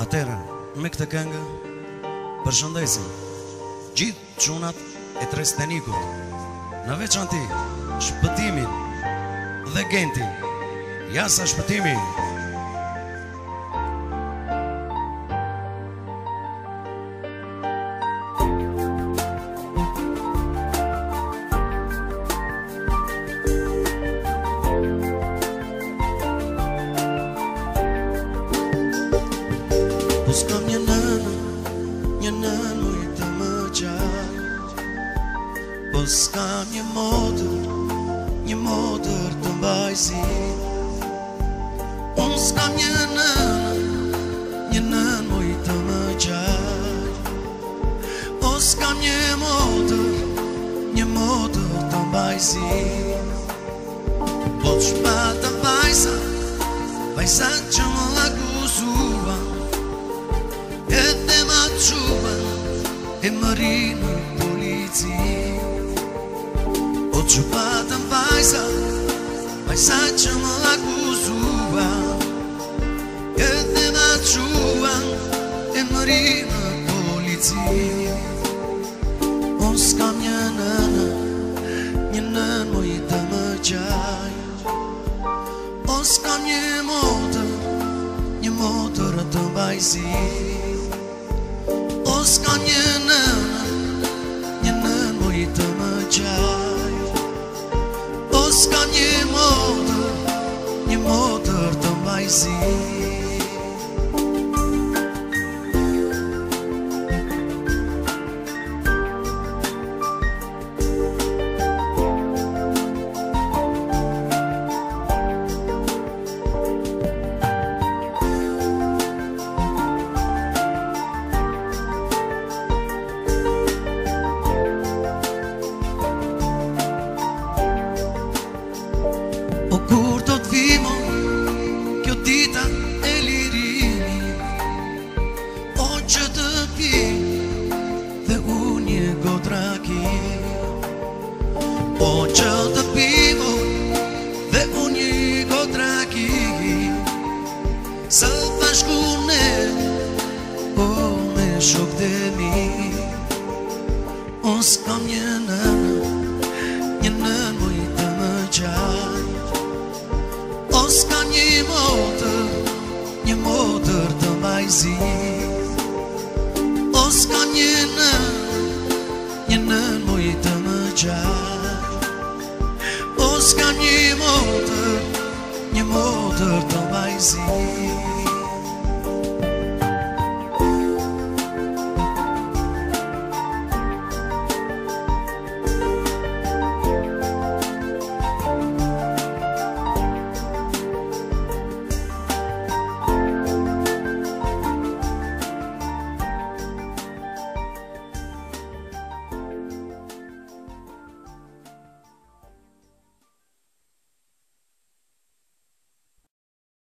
Atere, me këtë këngë përshëndesim gjithë çunat e Trestenikut. Në veçantë shpëtimin dhe Gentin. Ja sa shpëtimin. Us kam një nënë, një nënë të më gjatë Us po kam një modër, një modër të mbajzi Us po kam një nënë, një nënë ujë të më gjatë Us po kam një modër, një modër të mbajzi Po që pa të vajza, e më rinë në politi. O po të qëpatën bajsa, bajsa që më akuzua, jetë dhe ma e më rinë në politi. O të kam një nënën, një nënën më të më qajë, o të kam një motor, një motor të bajzi. të më gjaj O s'ka një motër, një motër të mbajzit O po kur të të Kjo dita e lirimi O po që të pim Dhe unë një godra ki O po që të pim Dhe unë një godra ki Së pashku ne O me shok dhe mi O s'kam një nëmë një modër të majzi O s'ka një në, një në mujë të më gjatë O s'ka një modër, një modër të majzi